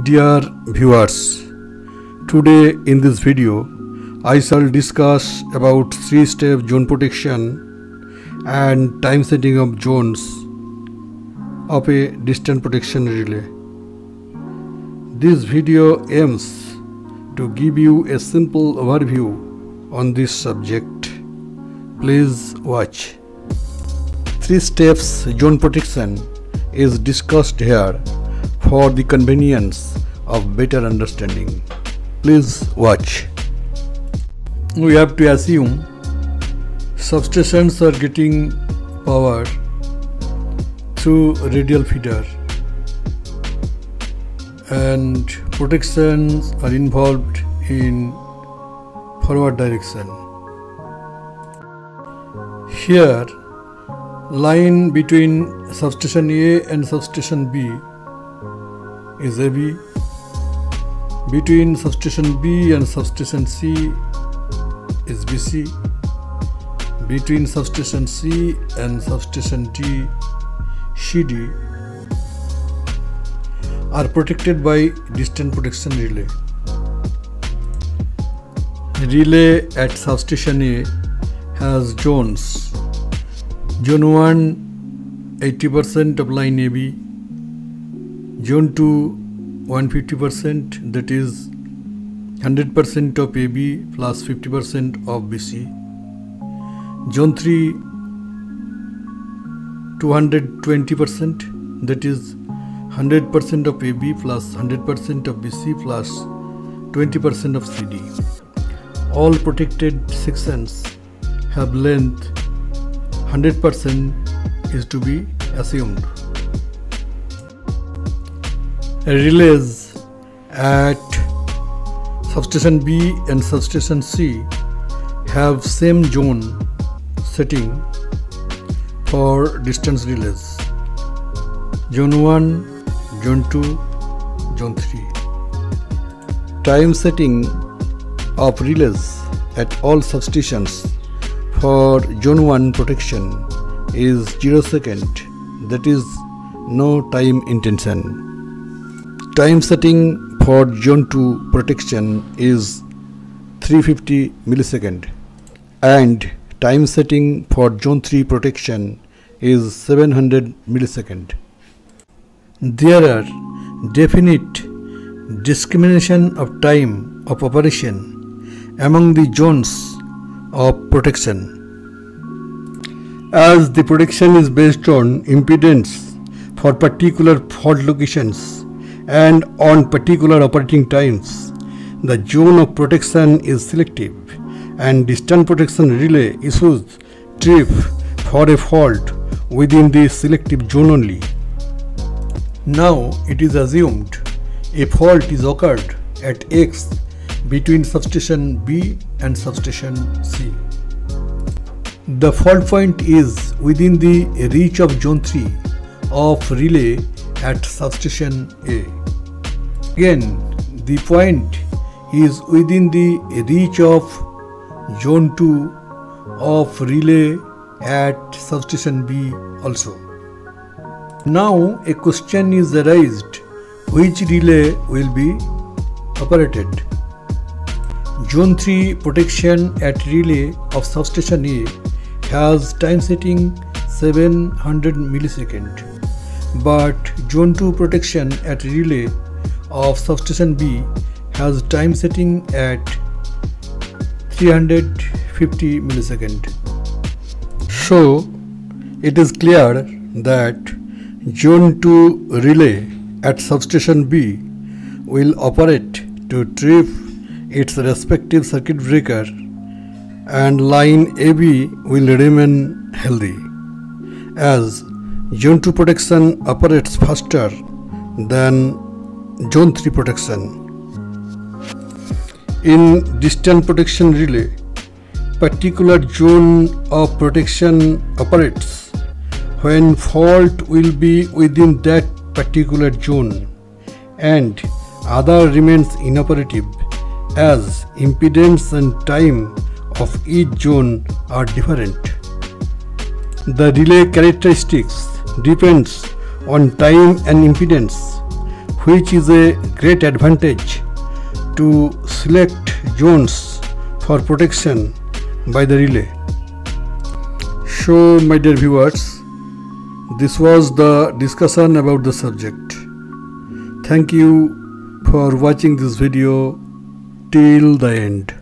Dear viewers, today in this video I shall discuss about three-step zone protection and time setting of zones of a distance protection relay. This video aims to give you a simple overview on this subject. Please watch. Three steps zone protection is discussed here for the convenience of better understanding. Please watch. We have to assume substations are getting power through radial feeder and protections are involved in forward direction. Here line between substation A and substation B is AB. Between substation B and substation C is BC. Between substation C and substation D, CD are protected by distance protection relay. Relay at substation A has zones. Zone 1 80% of line AB, Zone 2 150% that is 100% of AB plus 50% of BC. Zone 3 220% that is 100% of AB plus 100% of BC plus 20% of CD. All protected sections have length 100% is to be assumed. Relays at substation B and substation C have same zone setting for distance relays. Zone 1, Zone 2, Zone 3. Time setting of relays at all substations for Zone 1 protection is 0 second that is no time intention. Time setting for Zone 2 protection is 350 millisecond and time setting for Zone 3 protection is 700 millisecond. There are definite discrimination of time of operation among the zones of protection. As the protection is based on impedance for particular fault locations and on particular operating times, the zone of protection is selective and distance protection relay issues trip for a fault within the selective zone only. Now it is assumed a fault is occurred at X between substation B and substation C. The fault point is within the reach of zone 3 of relay at substation A. Again, the point is within the reach of zone 2 of relay at substation B also. Now a question is raised which relay will be operated. Zone 3 protection at relay of substation A has time setting 700 millisecond but zone 2 protection at relay of substation B has time setting at 350 millisecond. So it is clear that zone 2 relay at substation B will operate to trip its respective circuit breaker and line AB will remain healthy as zone 2 protection operates faster than zone 3 protection. In distance protection relay, particular zone of protection operates when fault will be within that particular zone and other remains inoperative as impedance and time of each zone are different. The relay characteristics depends on time and impedance which is a great advantage to select zones for protection by the relay. So my dear viewers, this was the discussion about the subject. Thank you for watching this video till the end.